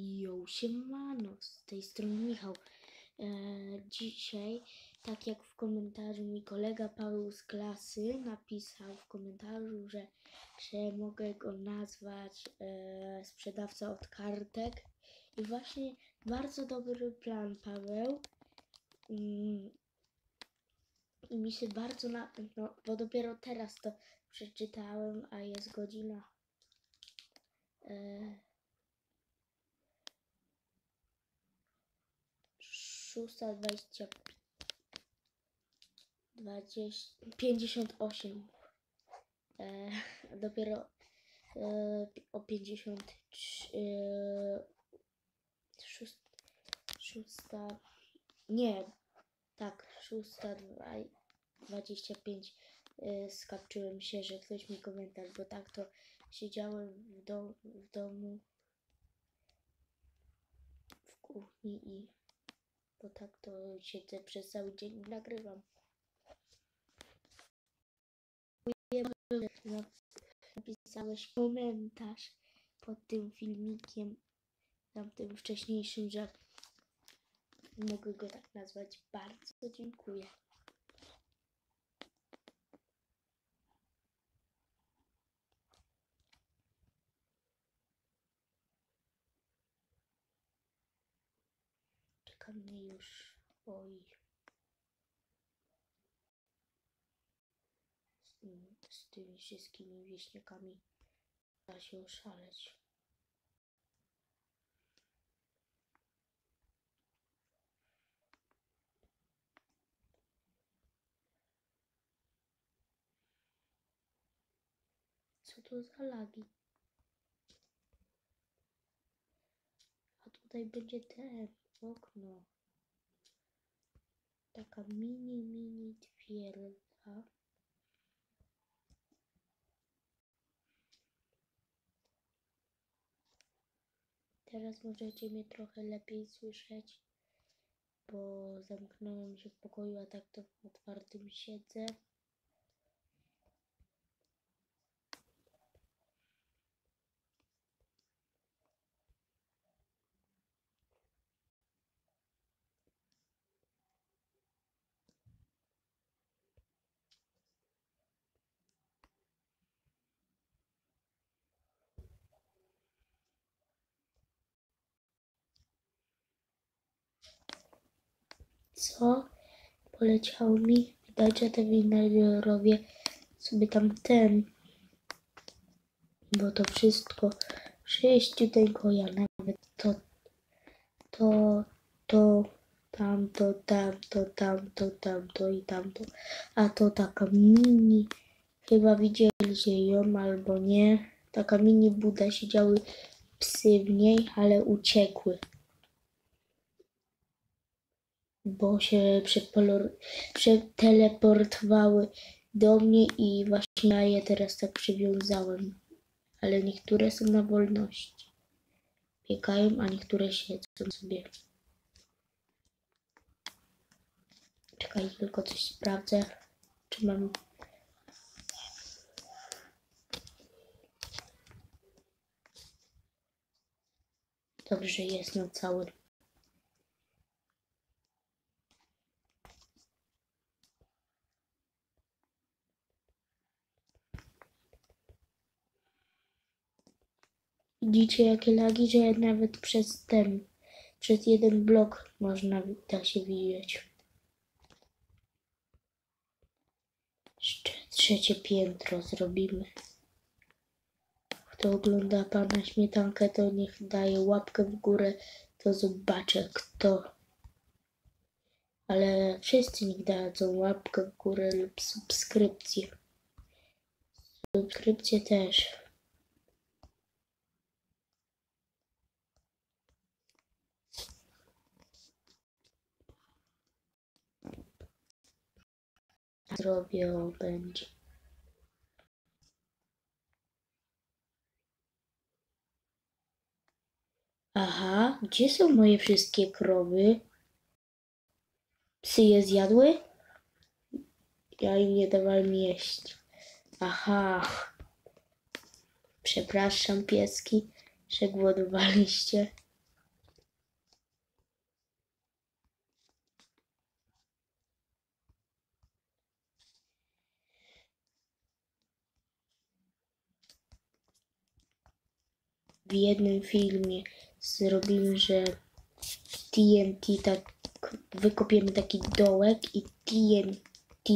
Jo, siemano, z tej strony Michał. E, dzisiaj, tak jak w komentarzu mi kolega Paweł z klasy napisał w komentarzu, że, że mogę go nazwać e, sprzedawca od kartek. I właśnie bardzo dobry plan, Paweł. Mm, I mi się bardzo na... No, bo dopiero teraz to przeczytałem, a jest godzina... E, szósta dwadzieścia dwadzieścia pięćdziesiąt osiem. E, dopiero e, o pięćdziesiąt e, szóst, szósta nie tak szósta dwa- dwadzieścia pięć e, skapczyłem się, że ktoś mi komentarz, bo tak to siedziałem w, do, w domu w kuchni i bo tak to siedzę przez cały dzień i nagrywam. Dziękuję, że nap- napisałeś komentarz pod tym filmikiem, tamtym wcześniejszym, że mogę go tak nazwać. Bardzo dziękuję. Mnie już. Oj. Z, z tymi wszystkimi wieśniakami da się oszaleć. Co to za lagi? A tutaj będzie ten okno. Taka mini, mini twierdza. Teraz możecie mnie trochę lepiej słyszeć, bo zamknąłem się w pokoju, a tak to w otwartym siedzę. Co? Poleciało mi. Widać, że te winarowie sobie tam ten. Bo to wszystko sześciuteńko, ja nawet to, to, to, tamto, tamto, tamto, tamto i tamto. A to taka mini, chyba widzieliście ją albo nie. Taka mini buda, siedziały psy w niej, ale uciekły bo się przeteleportowały do mnie i właśnie ja je teraz tak przywiązałem. Ale niektóre są na wolności. Biegają, a niektóre siedzą sobie. Czekaj, tylko coś sprawdzę. Czy mam... Dobrze, jest na całym. Widzicie jakie lagi, że nawet przez ten, przez jeden blok można da się widzieć. Jeszcze trzecie piętro zrobimy. Kto ogląda pana śmietankę, to niech daje łapkę w górę, to zobaczę kto. Ale wszyscy niech dadzą łapkę w górę lub subskrypcję. Subskrypcję też. Zrobię, o, będzie. Aha, gdzie są moje wszystkie krowy? Psy je zjadły? Ja im nie dawałem jeść. Aha. Przepraszam, pieski, że głodowaliście. W jednym filmie zrobimy, że TNT tak wykopiemy taki dołek i TNT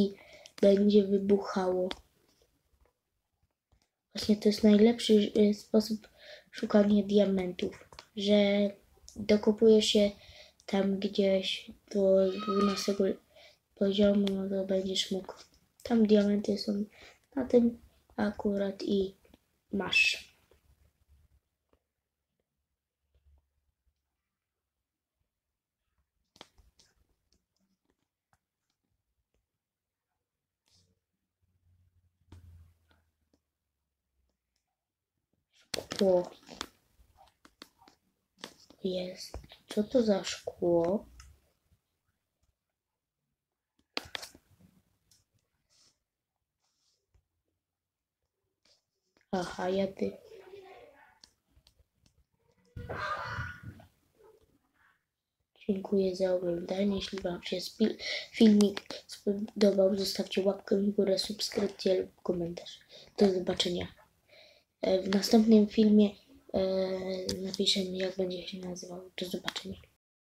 będzie wybuchało. Właśnie to jest najlepszy e, sposób szukania diamentów, że dokopuje się tam gdzieś do 12 poziomu, no to będziesz mógł. Tam diamenty są na tym akurat i masz. Szkło. Jest. Co to za szkło? Aha, jady. Dziękuję za oglądanie. Jeśli Wam się filmik spodobał, zostawcie łapkę w górę, subskrypcję lub komentarz. Do zobaczenia. W następnym filmie e, napiszemy, jak będzie się nazywał. Do zobaczenia.